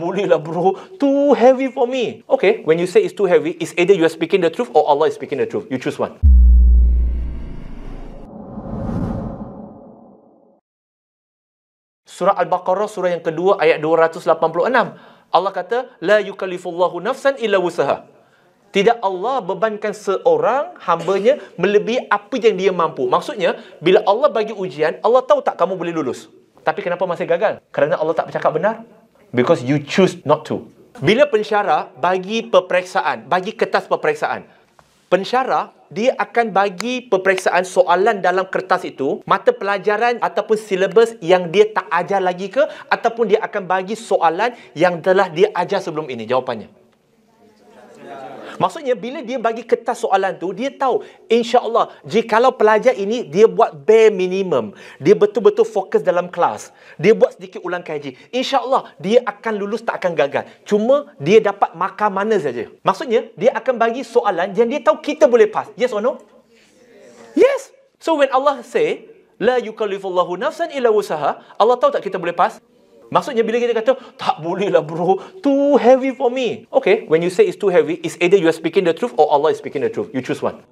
boleh lah bro. Too heavy for me. Okay, when you say it's too heavy, it's either you are speaking the truth or Allah is speaking the truth. You choose one. Surah Al-Baqarah surah yang kedua ayat 286. Allah kata la yukallifullahu nafsan illa wusaha. Tidak Allah bebankan seorang hambanya melebihi apa yang dia mampu. Maksudnya, bila Allah bagi ujian, Allah tahu tak kamu boleh lulus. Tapi kenapa masih gagal? Kerana Allah tak bercakap benar. Because you choose not to. Bila pensyarah bagi peperiksaan, bagi kertas peperiksaan, pensyarah dia akan bagi peperiksaan soalan dalam kertas itu mata pelajaran ataupun silabus yang dia tak ajar lagi ke ataupun dia akan bagi soalan yang telah dia ajar sebelum ini jawapannya Maksudnya bila dia bagi kertas soalan tu dia tahu insya-Allah jikalau pelajar ini dia buat bare minimum, dia betul-betul fokus dalam kelas, dia buat sedikit ulang kaji, insya-Allah dia akan lulus tak akan gagal. Cuma dia dapat markah mana saja. Maksudnya dia akan bagi soalan yang dia tahu kita boleh pass. Yes or no? Yes. So when Allah say la yukallifullahu nafsan illa wusaha, Allah tahu tak kita boleh pass? Maksudnya bila kita kata, tak boleh lah bro, too heavy for me. Okay, when you say it's too heavy, it's either you are speaking the truth or Allah is speaking the truth. You choose one.